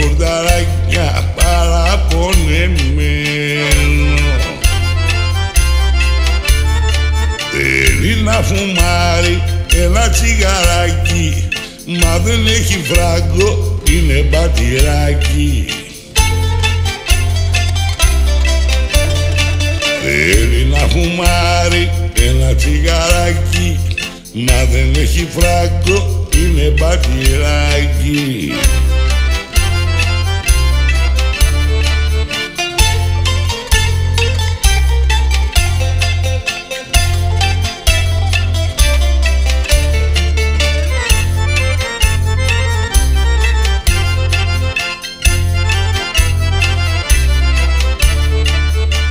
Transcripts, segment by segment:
χορταράκια παραπονεμένο. Θέλει να φουμάρει ένα τσιγαράκι Μα δεν έχει φράγκο, είναι μπατηράκι. Θέλει να φουμάρει ένα τσιγαράκι Μα δεν έχει φράγκο, είναι μπατηράκι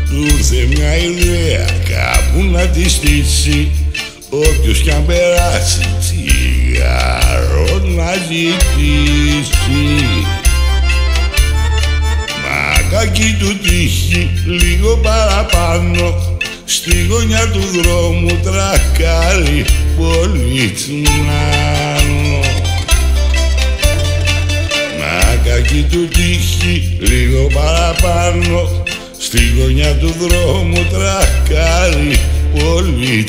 Του ήρθε μια ιδέα κάπου να τη στήσει Όποιος κι αν περάσει τσιγάρο να ζητήσει Μα κακή του τύχη λίγο παραπάνω Στη γωνιά του δρόμου τρακάρει πολύ τσουνάνο Μα κακή του τύχη λίγο παραπάνω Στη γωνιά του δρόμου τρακάρει πολύ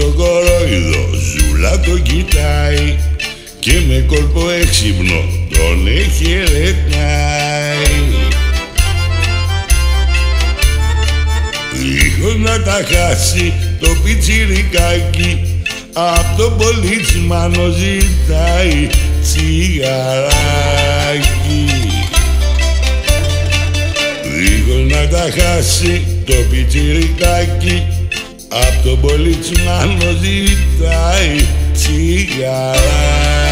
το κορόιδο, ζούλα το κοιτάει και με κόλπο έξυπνο τον εχαιρετάει. Δίχως να τα χάσει το πιτσιρικάκι απ' τον πολίτσμανο ζητάει τσιγαράκι. Δίχως να τα χάσει το πιτσιρικάκι απ' τον πολίτσμανο ζητάει τσιγαράκι.